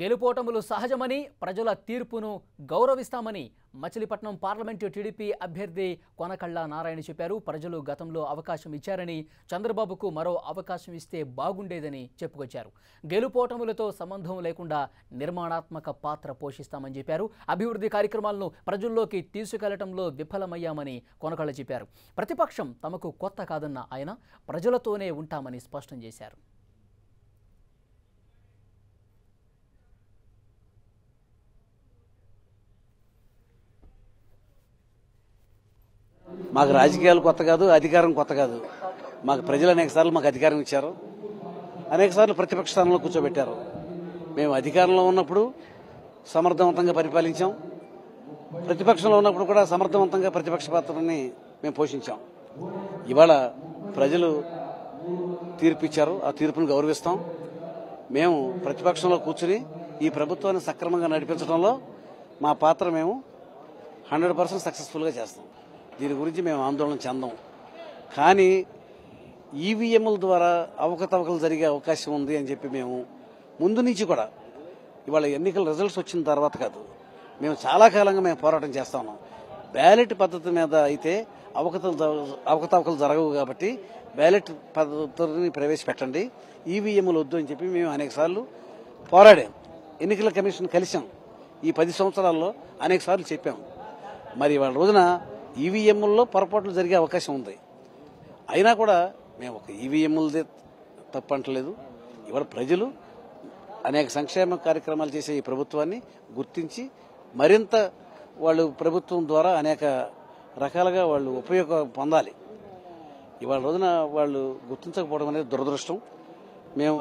గెలుపోటములు సహజమని ప్రజల తీర్పును గౌరవిస్తామని Machilipatnam parliament TDP అభ్యర్థి కొనకళ్ళ నారాయణ చెప్పారు. ప్రజలు గతంలో అవకాశం ఇచ్చారని చంద్రబాబుకు మరో అవకాశం ఇస్తే బాగుండేదని చెప్పుకొచ్చారు. గెలుపోటములతో సంబంధం లేకుండా నిర్మాణాత్మక పాత్ర పోషిస్తామని చెప్పారు. అభివృద్ధి కార్యక్రమాలను ప్రజల్లోకి తీసుకెళ్ళటంలో విఫలమయ్యామని కొనకళ్ళ చెప్పారు. ప్రతిపక్షం తమకు కొత్త కాదన్న ఆయన ప్రజలతోనే ఉంటామని స్పష్టం చేశారు. మాకు రాజకీయాలు కొత్త కాదు అధికారం కొత్త కాదు. మాకు ప్రజలు అనేక సార్లు మాకు అధికారం ఇచ్చారు. అనేక సార్లు ప్రతిపక్ష స్థానంలో కూర్చోబెట్టారు. మేము అధికారంలో ఉన్నప్పుడు సమర్థవంతంగా పరిపాలించాం. ప్రతిపక్షంలో ఉన్నప్పుడు కూడా సమర్థవంతంగా ప్రతిపక్ష పాత్రని మేము పోషించాం. ఇవాళ ప్రజలు తీర్పు ఇచ్చారు. ఆ తీర్పును గౌరవిస్తాం. మేము ప్రతిపక్షంలో కూర్చుని ఈ ప్రభుత్వాన్ని సక్రమంగా నడిపించడంలో మా పాత్ర మేము హండ్రెడ్ పర్సెంట్ సక్సెస్ఫుల్గా చేస్తాం. దీని గురించి మేము ఆందోళన చెందాం. కానీ ఈవీఎంల ద్వారా అవకతవకలు జరిగే అవకాశం ఉంది అని చెప్పి మేము ముందు నుంచి కూడా ఇవాళ ఎన్నికల రిజల్ట్స్ వచ్చిన తర్వాత కాదు మేము చాలా కాలంగా మేము పోరాటం చేస్తా ఉన్నాం. బ్యాలెట్ పద్ధతి మీద అయితే అవకతలు అవకతవకలు జరగవు కాబట్టి బ్యాలెట్ పద్ధతిని ప్రవేశపెట్టండి. ఈవీఎంలు వద్దు అని చెప్పి మేము అనేక సార్లు పోరాడాం. ఎన్నికల కమిషన్ కలిసాం ఈ పది సంవత్సరాల్లో అనేక సార్లు చెప్పాం. మరి వాళ్ళ రోజున ఈవీఎంల్లో పొరపాట్లు జరిగే అవకాశం ఉంది. అయినా కూడా మేము ఒక ఈవీఎంలదే తప్పంటలేదు. ఇవాళ ప్రజలు అనేక సంక్షేమ కార్యక్రమాలు చేసే ఈ ప్రభుత్వాన్ని గుర్తించి మరింత వాళ్ళు ప్రభుత్వం ద్వారా అనేక రకాలుగా వాళ్ళు ఉపయోగం పొందాలి. ఇవాళ రోజున వాళ్ళు గుర్తించకపోవడం అనేది దురదృష్టం. మేము